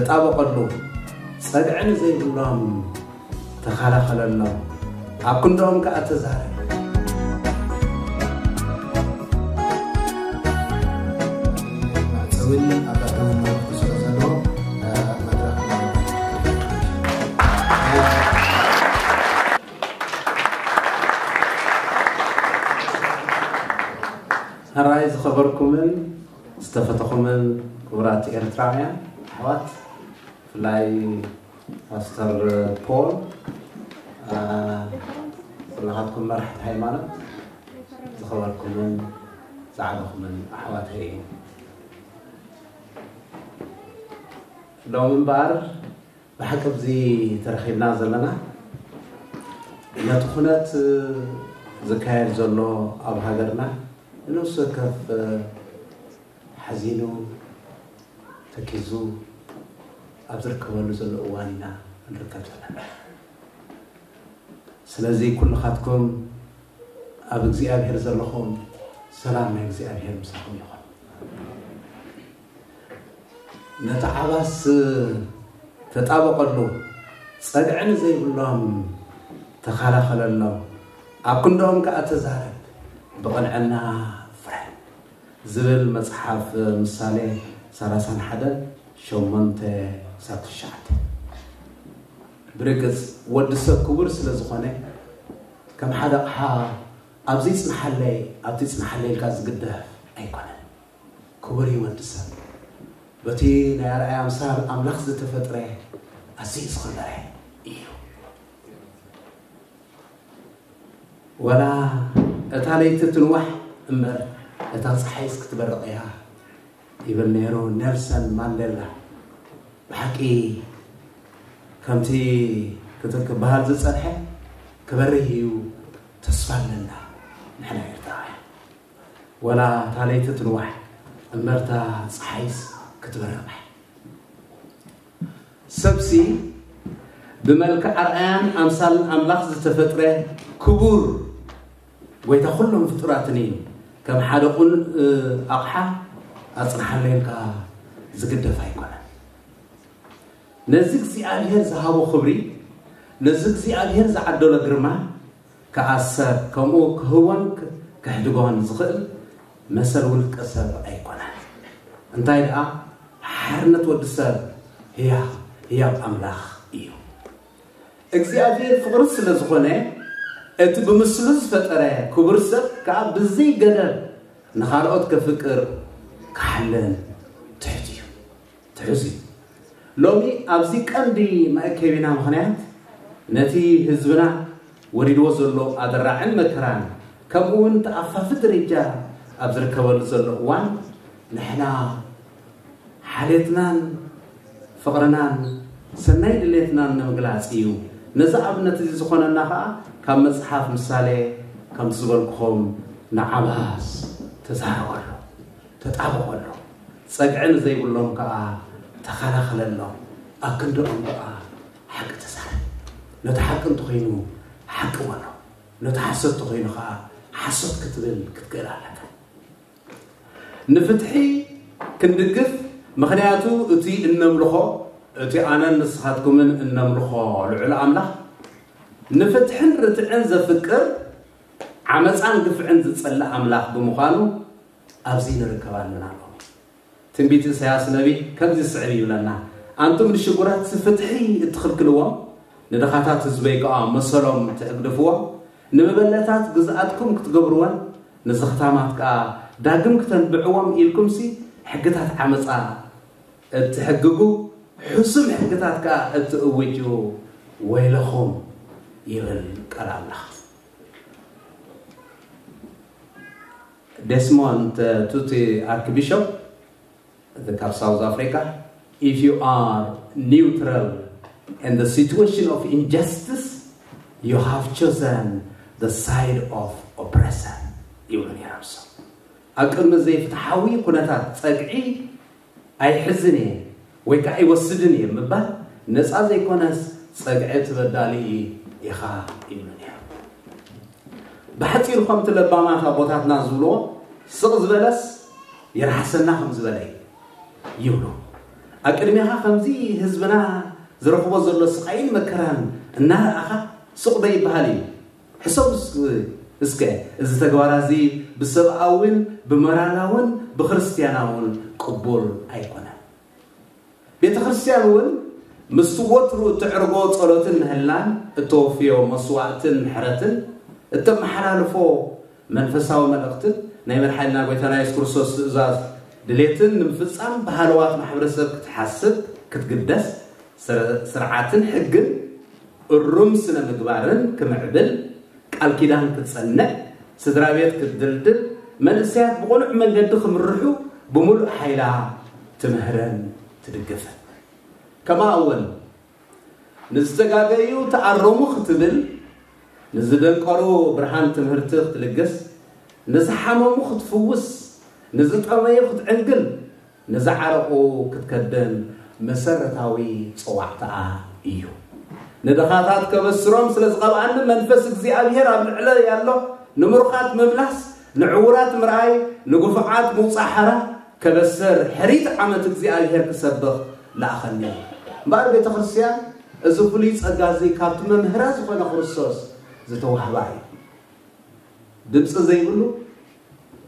تطابقلو صدعن زي بلام تخلخل الله اكون دوم كاتزار هرايز خبركم من من كبرات إيرتراعيا حوات ብፍላይ ፓስተር ፖል ኩላኻትኩም መራሕቲ ሃይማኖት ዝኸበርኩምን ዝዓበኹምን ኣሕዋተይ እዩ ሎም እምበር ብሓቂ ብዚ ተረኺብና ዘለና ነቲ ኩነት ዝካየድ ዘሎ ኣብ ሃገርና ንነብሱ ወከፍ ሓዚኑ ተኪዙ ኣብ ዝርከበሉ ዘሎ እዋን ኢና ንርከብ ዘለና ስለዚ ኩልኻትኩም ኣብ እግዚኣብሔር ዘለኹም ሰላም ናይ እግዚኣብሔር ምስኹም ይኹን ነቲ ዓባስ ተጣበቐሉ ፀግዕን ዘይብሎም ተኸላኸለሎም ኣብ ክንደኦም ከዓ ተዛረብ ብቕንዕና ፍረ ዝብል መፅሓፍ ምሳሌ 31 8 ساتشات بريكس ود سكوبر سلزخانة كم حدا ها أبزيس محلي أبزيس محلي الكاز جدا أي كوري ودسك سك بتين أم صار أم لخز تفترة أزيس خلاه ولا أتالي تتنوح أمر أتالي صحيس كتبر رأيها يبن مانديلا بحقي كمتي كتلك بحال زي صالحة كبريهيو تصفل لنا نحن ارتاح ولا تاليت تنوح المرتا صحيس كتبرمح سبسي بملك عرقان أمسال أملاخ زي تفتره كبور ويتا كلهم فتراتنين كم حالقون أقحى أصنحن لينك زي قد فايقون نزك زي أبيهر زهاب خبري نزك زي أبيهر زعدل غرما كأسر كموك هوانك كهدوغان زغل مثل ولك أسر أي قنان أنت يا حرنة ودسر هي هي أملاخ إيو أكزي أبيهر فغرس لزغوني أتو بمسلوز فترة كبرسر كابزي قدر نخارقوت كفكر كحلن تحديو تحزيو ሎሚ ኣብዚ ቀንዲ መእከቢና ምክንያት ነቲ ህዝብና ወዲድዎ ዘሎ ኣደራዕን መከራን ከምኡ እውን ተኣፋፊ ደረጃ ኣብ ዝርከበሉ ዘሎ እዋን ንሕና ሓልየትናን ፍቕርናን ሰናይ ድሌትናን ንምግላፅ እዩ ነዚ ኣብነት እዚ ዝኾነና ከዓ ካብ መፅሓፍ ምሳሌ ከምቲ ዝበልክኹም ንዓባስ ተዛረበሉ ተጣብቐሉ ፀግዕን ዘይብሎም ከዓ تخلخل الله أكن دو أمبقى حق تسال لو تحكم تخينو حق ونو لو تحسد تخينو خا حسد كتدل كتقرا لك نفتحي كندقف مخنياتو اتي النملخو اتي انا نسخاتكم النملخو لعلى املاح نفتحن رتعن ذا فكر عمزان دفعن ذا تسلى املاح بمخانو ابزين ركبان منالو تنبيت سياس نبي كم زي سعري ولنا أنتم من الشجرات فتحي تدخل كل وام ندخلات زبيقة مسلم تقدفوا نمبلتات جزءاتكم كتجبرون نزختامات كا داكم كتن بعوام إلكم سي حقتات عمزة تحققوا حسن حقتات كا تأويجوا ويلهم يبل كرالا ديسمونت توتي اركبيشوب the south africa if you are neutral in the situation of injustice you have chosen the side of oppression ibn yarsa aqlm zeft hawi kunata tsaqi ay hizni weka ay wasidni yemba nsa ze konas tsaqi tbadali ikha ibn yarsa bahtir khamt labama kha botatna zulo sig zbelas yirhasna khamz belay يونو أكرمي ها خمزي هزبنا زرخو بزر لسقعين مكران النار أخا سوق داي بهالي حسو اسكا إذا تقوار هزي بسبع أول بمرانا أول بخرستيانا أول قبول أيقونا بيت خرستيان أول مسوطرو تعرقو طولوتن هلان التوفيو مسواتن حرتن التم حلال فو منفسا ومن أختن نايمر حالنا بيتانا يسكرسوس إزاز دليتن نفسام بهالوقت محبرسب كتحسب كتقدس سرعاتن حقن الرمسنا مقبارن كمعبل قال كده كتصنع سدرابيت كتدلدل من السياف بقول من قدخ من روحه بمر حيلا تمهرن تدقفن كما أول نستقابيو تعرمو ختبل نزدن قرو برهان تمهرتخ تلقس نزحمو مخت فوس ንዝጠመየ ክትዕንግል ንዝዓረቑ ክትከድን መሰረታዊ ፅዋዕትኣ እዩ ንድኻታት ከበስሮም ስለ ዝቐብኣኒ መንፈስ እግዚኣብሔር ኣብ ልዕለ ያሎ ንምሩኻት ምምላስ ንዕውራት ምርኣይ ንጉፉዓት ምውፃእ ሓራ ከበሰር ሕሪት ዓመት እግዚኣብሔር ክሰብኽ ለኣኸኒ እምበር ቤተ ክርስቲያን እዚ ፍሉይ ፀጋ እዚ ካብቲ መምህራ ዝኾነ ክርስቶስ ዝተዋህባ እዩ ድምፂ ዘይብሉ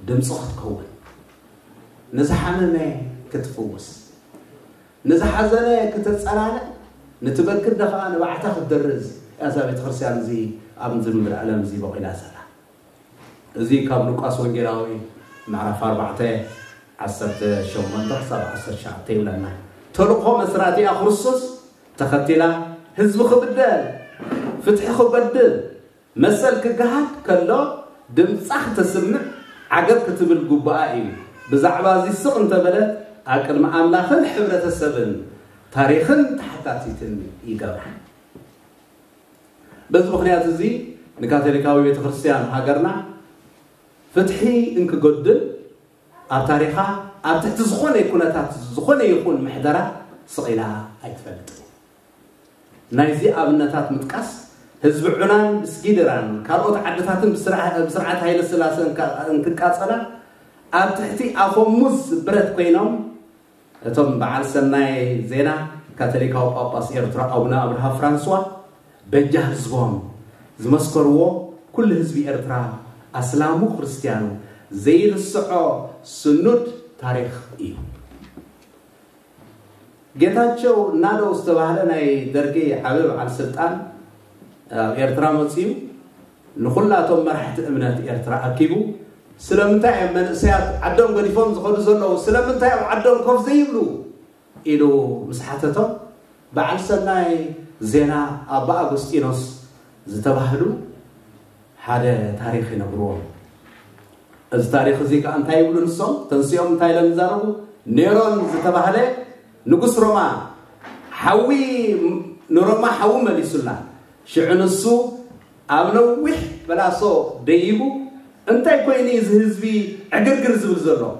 ድምፂ ክትከውን نزحنا كتفوس نزحزنا كتتسالانا نتبكر دخان وعتاخ الدرز يا زابي تخرسيان زي ابن زمبر علم زي بقي لا سلا زي كاب لوكاس وانجيلاوي نعرف اربع تي عسرت شو من تخسر عسرت شعتي ولا ما تلقوا مسراتي اخرصص تختيلا هزم خبدال فتح خبدال مسل كجهد كلو دم صح تسمع عجبك تبل قبائي ብዛዕባ እዚ ስቕ እንተበለ ኣብ ቅድሚ ኣምላኽን ሕብረተሰብን ታሪኽን ተሓታቲትን ይገብራ በዚ ምክንያት እዚ ንካቶሊካዊ ቤተ ክርስቲያን ሃገርና ፍትሒ እንክገድል ኣብ ታሪኻ ኣብ ትሕቲ ዝኾነ ኩነታት ዝኾነ ይኹን ምሕደራ ስቂላ ኣይትፈልጥን ናይዚ ኣብነታት ምጥቃስ ህዝቢ ዑናን ብስጊድራን ካልኦት ዓድታትን ብስርዓት ሃይለ ስላሰ እንክቃፀላ ኣብ ትሕቲ ኣፎም ሙዝ ብረት ኮይኖም እቶም በዓል ሰናይ ዜና ካቶሊካዊ ጳጳስ ኤርትራ ኣቡነ ኣብርሃ ፍራንስዋ በጃ ህዝቦም ዝመስከርዎ ኩሉ ህዝቢ ኤርትራ ኣስላሙ ክርስቲያኑ ዘይርስዖ ስኑድ ታሪክ እዩ ጌታቸው ናደው ዝተባህለ ናይ ደርጊ ዓበ በዓል ስልጣን ኣብ ኤርትራ መፅኡ ንኩላቶም መራሕቲ እምነት ኤርትራ ኣኪቡ ስለምንታይ እዮም መንእሰያት ዓዶም ገዲፎም ዝኸዱ ዘለዉ ስለምንታይ እዮም ዓዶም ከፍ ዘይብሉ ኢሉ ምስ ሓተቶም በዓል ሰናይ ዜና ኣባ ኣጉስጢኖስ ዝተባህሉ ሓደ ታሪክ ይነግርዎ እዚ ታሪክ እዚ ከዓ እንታይ ይብሉ ንሶም ተንስኦም እንታይ ኢሎም ይዛረቡ ኔሮን ዝተባህለ ንጉስ ሮማ ሓዊ ንሮማ ሓዊ መሊሱላ ሽዑ ንሱ ኣብ ነዊሕ በላሶ ደይቡ انت كويني زهز في اقرقر زوزرو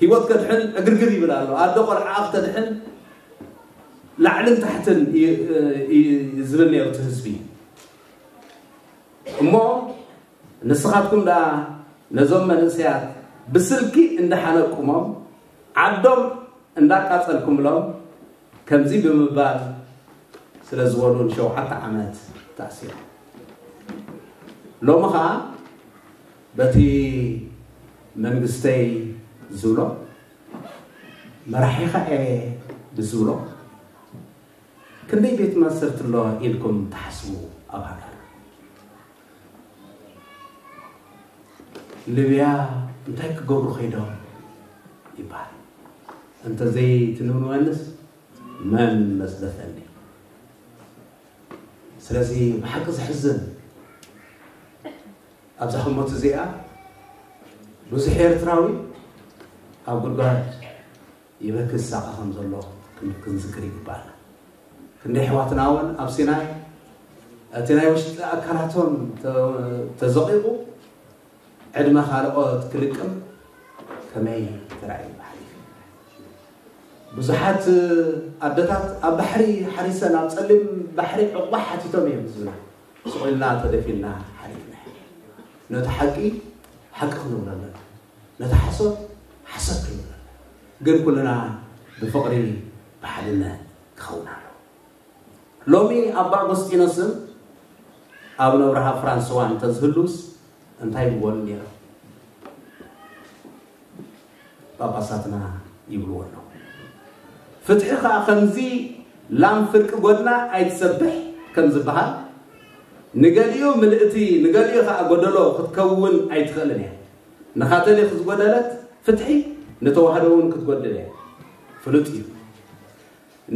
هي وقت كتحن اقرقر يبلالو عاد دقر عاق تدحن لعلن تحتن يزرني او تهز في امو نسخاتكم دا نزوم من نسيات بسلكي اند حالكم عدم اند قاتلكم لو كمزي بمبال سلازورون شو حتى عمات تاسيا لو مخا بتي منغستي زولو مرحيخه اي بزولو كندي بيت ما صرت الله إلكم تحسبوا ابانا ليبيا انتك غبر خيدو يبان انت زي تنون ونس من مسدفني سلازي بحق حزن ኣብዛ ክመት እዚኣ ብዙሕ ኤርትራዊ ኣብ ጉድጓድ ይበክስ ሳቃ ከም ዘሎ ክንዝክር ይግባአና ክንደይ ኣሕዋትና እውን ኣብ ሲናይ እቲ ናይ ውሽጢ ኣካላቶም ተዘቂቑ ዕድመ ካልኦት ክልቅም ከመይ ተራእዩ ባሕሊፍ ብዙሓት ኣደታት ኣብ ባሕሪ ሓሪሰን ኣብ ፀሊም ባሕሪ ዕቑባ ሓቲቶም እዮም ዝብላ ስቑኢልና ተደፊልና ሓሪፍ ነቲ ሓቂ ሓቂ ክንብል ኣለ ነቲ ሓሶብ ሓሶብ ክንብል ኣለ ግን ኩልና ብፍቕሪ ብሓድነት ክኸውን ኣሎ ሎሚ ኣባ ኣጎስጢኖስን ኣብ ነብርሃ ፍራንስዋ እንተዝህሉስ እንታይ ይብልዎን ነይሮም ጳጳሳትና ይብልዎ ኣሎ ፍትሒ ከዓ ከምዚ ላም ፍርቂ ጎድና ኣይትሰብሕ ከም ዝበሃል ንገሊኡ ምልእቲ ንገሊኡ ከዓ ጎደሎ ክትከውን ኣይትኽእልን እያ ንኻተሊ ክትጎደለት ፍትሒ ንተዋህዶ እውን ክትጎድል እያ ፍሉጥ እዩ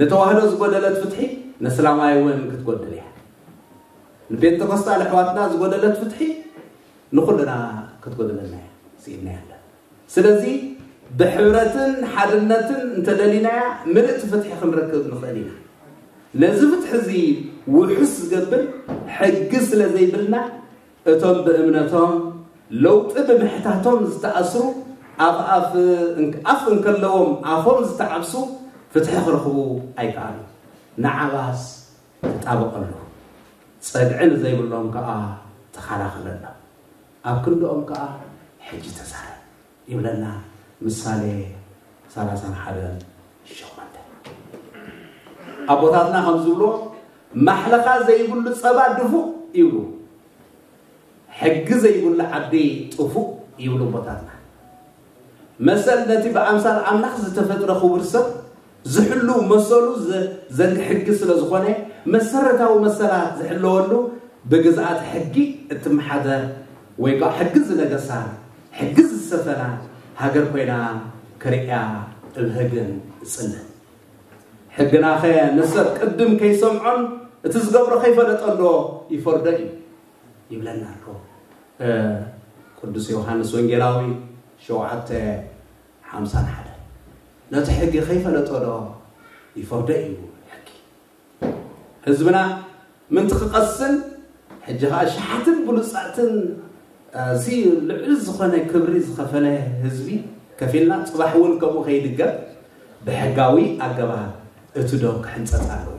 ንተዋህዶ ዝጎደለት ፍትሒ ንስላማይ እውን ክትጎድል እያ ንጴንተኮስታል ኣሕዋትና ዝጎደለት ፍትሒ ንኩልና ክትጎድለና እያ ስኢልና ኣለ ስለዚ ብሕብረትን ሓድነትን እንተደሊናያ ምልእቲ ፍትሒ ክንረክብ ንኽእል ኢና نزفت حزي وحس قبل حجس لزي بلنا اتم بأمنتهم لو تبى محتاتهم زتأسروا أف أف انك أف انك انكلهم أفهم زتعبسوا فتح خرخوا أي كاري نعباس تطابق له صدعن زي بلهم كا تخلق لنا اب أكلهم كا حج تسار يبلنا مثالي سلاسل حبيبنا أبوتاتنا خمزولو محلقة زي يقول صبا دفو يقولوا حق زي يقول عدي تفو يقولوا بوتاتنا مثل نتي بأمثال عم نخز تفتر خبرس زحلو مسلو ز زن حق سلا زخوانة مسرتا ومسرة زحلو إنه بجزات حقي تمحدر ويقع حق زلا جسار حق السفرات هاجر بينا كريئة الهجن سنه حقنا خي نسر قدم كيسمعون تزقبر خي فلت الله يفرد يبلنا الكو قدس يوحنس وانجلاوي شو عدت حمسان حدا نتحق خي فلت الله يفرد حزبنا من تقصن حجها شحت بلسات زي العز خنا كبريز خفنا هزبي كفيلنا تصبح ولكم خيد قب بحقاوي أجبها እቲ ዶብ ክሕንፀት ኣለዎ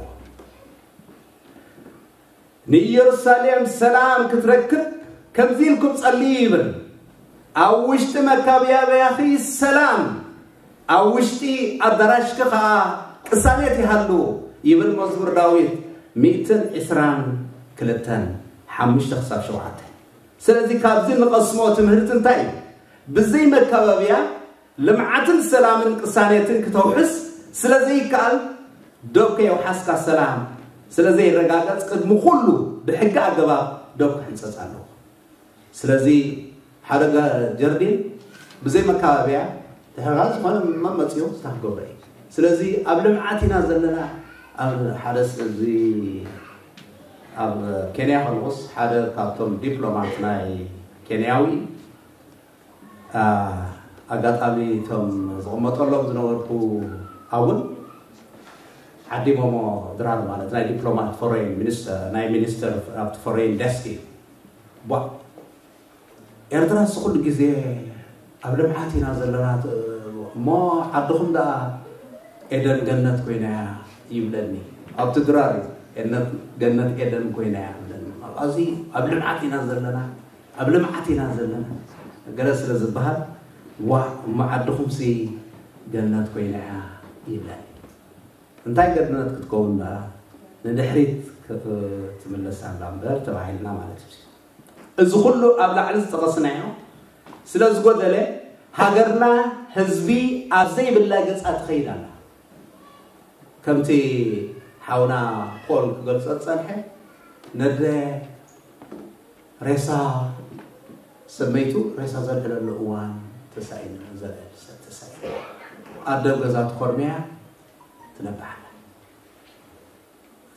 ንኢየሩሳሌም ሰላም ክትረክብ ከምዚ ኢልኩም ጸልዩ ይብል ኣብ ውሽጢ መካብያብያኺ ሰላም ኣብ ውሽጢ ኣዳራሽኪ ከዓ ቅሳነት ይሃልው ይብል መዝሙር ዳዊት 122 5 ክሳብ 7 ስለዚ ካብዚ ንቐስሞ ትምህርቲ እንታይ እዩ ብዘይ መካበብያ ልምዓትን ሰላምን ቅሳነትን ክተውሕስ ስለ ዘይከኣል ደብከዮ ሓስካ ሰላም ስለዘይረጋገፅ ቅድሚ ኩሉ ብሕጊ ኣገባብ ደብ ክሕንፀፅ ኣለዎ ስለዚ ሓደ ጀርዲን ብዘይ መከባብያ ተሕራ ዝኾነ መፅኦም ዝተክገብረ እዩ ስለዚ ኣብ ልምዓት ኢና ዘለና ኣብ ሓደ እዚ ኣብ ኬንያ ከልቁስ ሓደ ካብቶም ዲፕሎማት ናይ ኬንያዊ ኣጋጣሚ እቶም ዝቕመጠሎም ዝነበርኩ ኣውን ዓዲሞሞ ድራር ማለት ናይ ዲፕሎማት ፎሬን ሚኒስተር ናይ ሚኒስተር ኣብቲ ፎሬን ደስክ እዩ ኤርትራ ስኩሉ ግዜ ኣብ ልምዓት ኢና ዘለና እሞ ዓድኹም ደኣ ኤደን ገነት ኮይና ይብለኒ ኣብቲ ድራር እዩ ገነት ኤደን ኮይና ብለኒ ኣብዚ ኣብ ልምዓት ኢና ዘለና ኣብ ልምዓት ኢና ዘለና ገለ ስለ ዝበሃል ዋ እሞ ገነት ይብለኒ እንታይ ገድነት ክትከውና ንድሕሪት ክትምለስ ኣላ በር ተባሂልና ማለት እዩ እዚ ኩሉ ኣብ ላዕሊ ዝተቐስናዮ ስለ ዝጎደለ ሃገርና ህዝቢ ኣብ ዘይብላ ገፃ ትኸይድ ኣላ ከምቲ ሓውና ፖል ክገልፆ ዝፀንሐ ነደ ሬሳ ሰመይቱ ሬሳ ዘልሕለሉ እዋን ተሳኢና ዘልሕል ተሳኢ ኣደብ ገዛ ትኮርምያ ትነብሓላ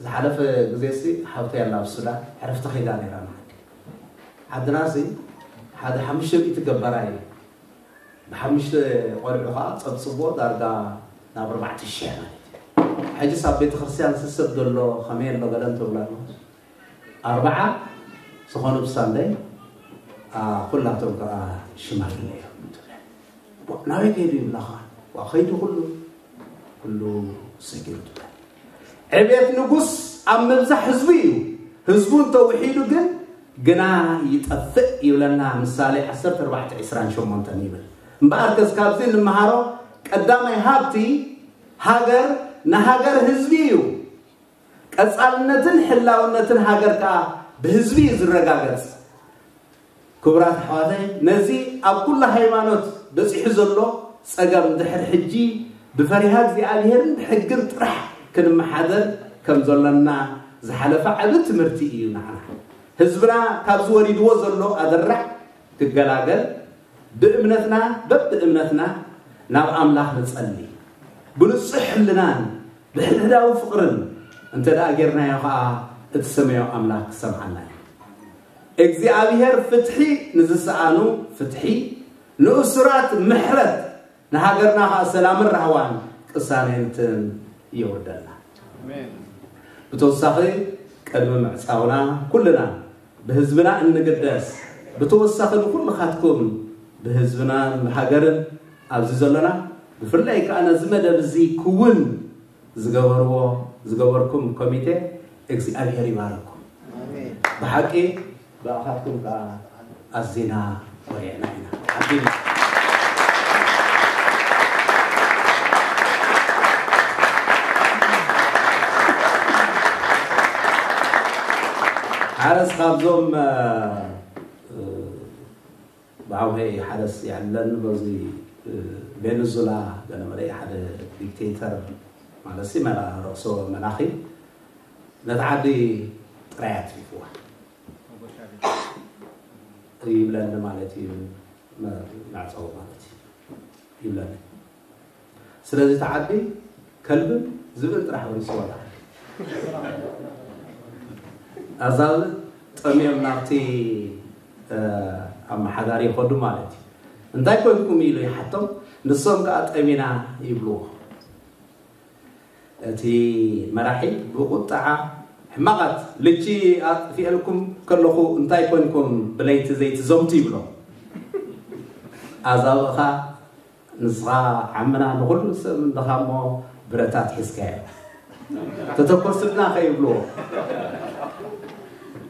ዝሓለፈ ግዜ ሲ ሓብተይ ኣላ ኣብ ሱዳን ዕረፍቲ ከይዳ ነይራ መሓዲ ዓድና ሲ ሓደ ሓሙሽተ ሚኢቲ ገበራ እዩ ብሓሙሽተ ቆልዑ ከዓ ፀብፅቦ ዳርጋ ናብ 4 ሽሕ ማለት እዩ ሕጂ ኣብ ቤተክርስትያን ስስብ ዘሎ ከመይ ኣሎ ገለ እንትብላ ኣርበዓ ዝኾኑ ብሳንደይ ኩላቶም ከዓ ሽማግለ እዮም ናበይ ከይዱ ይብላኻ ከይዱ ኩሉ ኩሉ ሰጊሩ ትበሃል ዕቤት ንጉስ ኣብ ምብዛሕ ህዝቢ እዩ ህዝቡ እንተውሒሉ ግን ግና ይጠፍእ ይብለና ምሳሌ 1428 ይብል እምበኣር ከስ ካብዚ ንመሃሮ ቀዳማይ ሃብቲ ሃገር ንሃገር ህዝቢ እዩ ቀፃልነትን ሕላውነትን ሃገር ከዓ ብህዝቢ እዩ ዝረጋገፅ ክቡራት ኣሕዋተይ ነዚ ኣብ ኩሉ ሃይማኖት በፂሑ ዘሎ ፀገም ድሕሪ ሕጂ بفريها الزيالهر حجر ترح كن محاذر كم زلنا زحلفة عدت مرتئي معنا هزبنا كابزوري دوزلو أدرع تقلاقل بإمنتنا بب إمنتنا ناو أملاح نسألني بنصح لنا بحلدا وفقر أنت لا أجرنا يا خاء تسمعوا أملاح سمعنا إجزي أبيهر فتحي نزل سألو فتحي نؤسرات محرت ንሃገርና ሰላምን ረህዋን ቅሳነንትን የወደልና ብተወሳኺ ቅድሚ ምዕፃውና ኩልና ብህዝብና እንግደስ ብተወሳኺ ንኩልኻትኩም ብህዝብናን ብሃገርን ኣብዚ ዘለና ብፍላይ ከዓ ነዚ መደብ እዚ ክውን ዝገበርዎ ዝገበርኩም ኮሚቴ እግዚኣብሔር ይባረኩም ብሓቂ ብኣኻትኩም ከዓ ኣዝና ወሪዕና ኢና ዓቢና حرس خابزوم آه، آه، باو هي حرس يعني لن بزي آه، فنزويلا لان مري حد ديكتاتور مال سيما راسو مناخي نتعدي طريات فيفوا قريب لان مالتي ما نعصو مالتي قريب لان سلازي تعدي كلب زبد راح يسوى تعدي أزالت تمیم نرتی امحداری خود مالتی. انتای کوین کمیلوی حتم نسوم که تمینا ایبلو. تی مراحل بقطع مقد لیچی فی الکم کلخو انتای کوین کم بلیت زیت زم تیبلو. از آواخ نزغه عمنا نقول نسوم دخمه برتات حس که. تا تو کسی نخیبلو.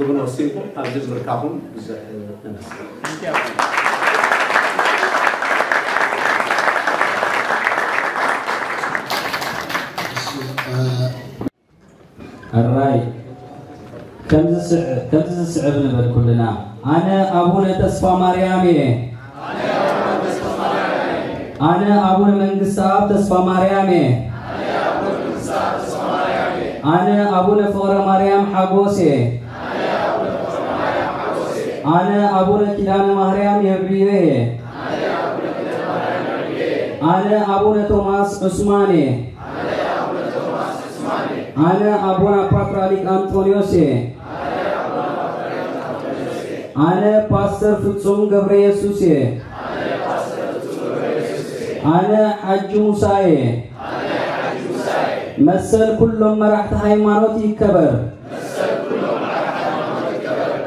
تكون وسيلكم عزيز بركاكم بزاف آه، الراي كم السعر كم السعر بنبل كلنا انا ابونا تصفى مريامي انا ابونا من تصفى مريامي انا ابونا فور مريم حبوسي አነ አቡነ ኪዳነ ማርያም የብዬ አነ አቡነ ቶማስ ዑስማኔ አነ አቡነ ፓትርያርክ አንጦንዮስ አነ ፓስተር ፍጹም ገብረ ኢየሱስ አነ ሐጂ ሙሳዬ መሰል ኩሎም መራሕቲ ሃይማኖት ይከበር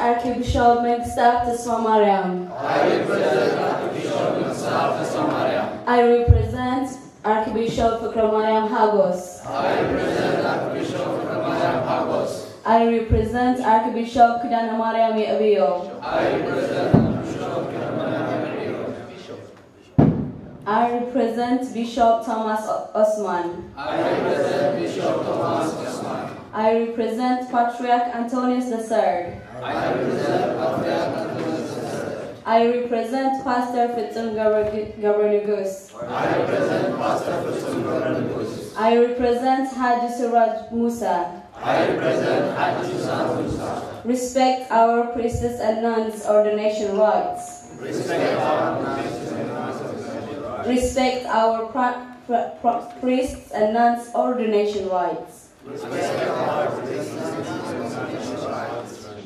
Archbishop Megstat Swamaryan. I represent Archbishop Megstat Swamaryan. I represent Archbishop Vikramayam Hagos. I represent Archbishop Vikramayam Hagos. I represent Archbishop Kudanamariam Yabio. I represent Archbishop I represent Bishop Thomas Osman. I represent Bishop Thomas Osman. I represent Patriarch Antonius III. I represent Pastor Fitzun Gabernagus. I represent Pastor Fitzun Gabernagus. I represent Haji Suraj Musa. I represent Haji Suraj Musa. Respect our priests and nuns ordination rights. Respect our priests and nuns rights. Respect our priests and nuns ordination rights.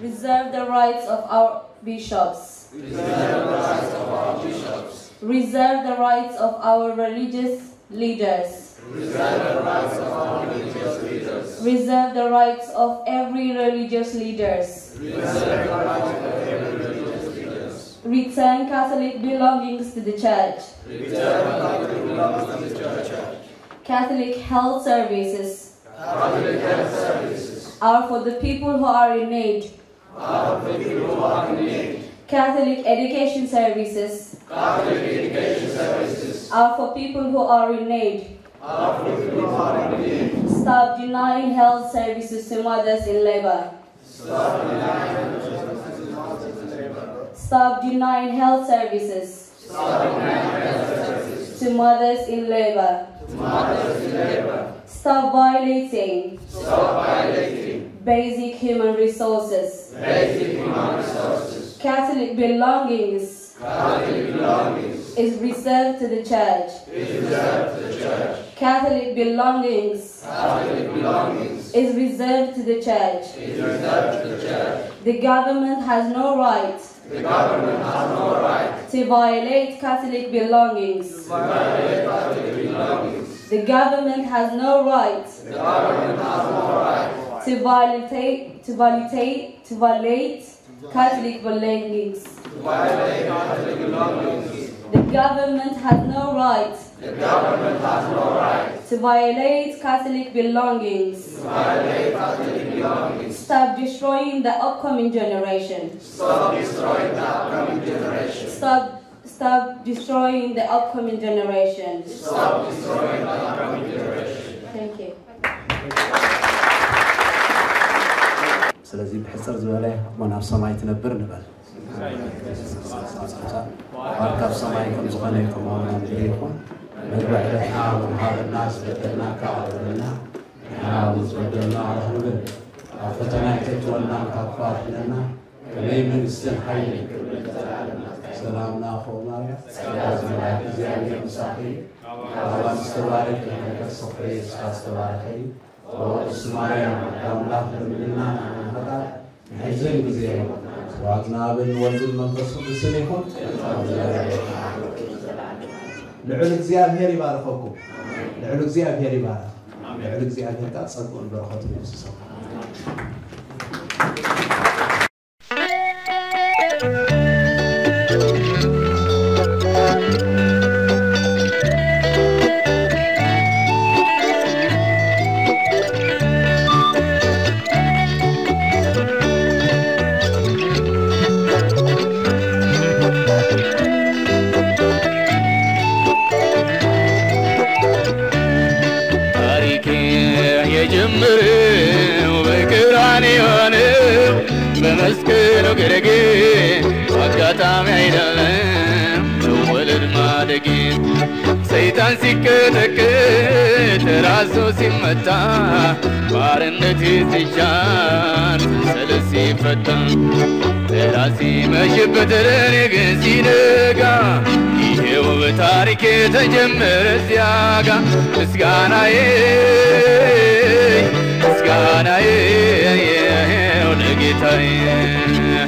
Reserve the rights of our bishops. Reserve the rights of our bishops. Reserve the rights of our religious leaders. Reserve the rights of our religious leaders. Reserve the rights of every religious leaders. Reserve the rights of every religious leaders. Return Catholic belongings to the church. Return Catholic belongings to the church. Catholic health services. Catholic health services. Are for the people who are in need Catholic education services Catholic education services are for people who are in need. Are for people who are in need. Stop denying health services to mothers in labor. Stop denying health services to mothers in labor. Stop denying health services. Stop denying health services to mothers in labor. To mothers in labor. Stop violating. Stop violating Basic human resources. Basic human resources. Catholic belongings. Catholic belongings. Is reserved to the church. Is reserved to the church. Catholic belongings. Catholic belongings. Is reserved to the church. Is reserved to the church. The government has no right. The government has no right. To violate Catholic belongings. To violate Catholic belongings. The government has no right. The government has no right to violate, to violate, to violate Catholic belongings. The government has no right. The government has no right to violate Catholic belongings. Violate Catholic belongings. Stop destroying the upcoming generation. Stop destroying the upcoming generation. Stop stop destroying the upcoming generation. Stop destroying the upcoming generation. سلازي بحسر زواله من عرف سمايت نبر نبل بارك عرف سمايت مزغني كمان نبيكم من بعد حال هذا الناس بدنا كعبنا حال بدنا عرفنا عرفتنا كتولنا كفاحنا كلي من استحيي سلامنا خونا يا سلام عليك يا علي مساحي الله استوارك يا صفري استوارك Oh, smile, come laugh, come ያመጣል። ረጅም ጊዜ ነው። ስብሐትና ብን ወልድን መንፈስ ቅዱስን ይሁን። ልዑል እግዚአብሔር ይባርኸኩም። ልዑል እግዚአብሔር ይባርክ። ልዑል እግዚአብሔር ቃል ጸጋውን በረከቱን ይብስሰው። ሰላም አይደለም መወለድ ማደጌ ሰይጣን ሲቀጠቀጥ ራሶ ሲመታ ባርነት ይዝቻል ሰለስ ሲፈታ ራሴ መሽበት ለኔ ግን ሲነጋ ይሄው በታሪክ የተጀመረ ሲያጋ! ጋ ምስጋናዬ ምስጋናዬ ለጌታዬ